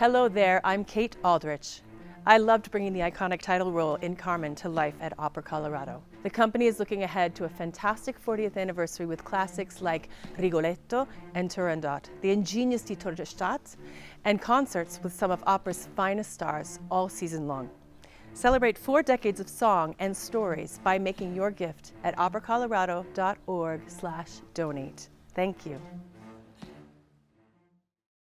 Hello there, I'm Kate Aldrich. I loved bringing the iconic title role in Carmen to life at Opera Colorado. The company is looking ahead to a fantastic 40th anniversary with classics like Rigoletto and Turandot, the ingenious Die Tote Stadt, and concerts with some of opera's finest stars all season long. Celebrate four decades of song and stories by making your gift at operacolorado.org slash donate. Thank you.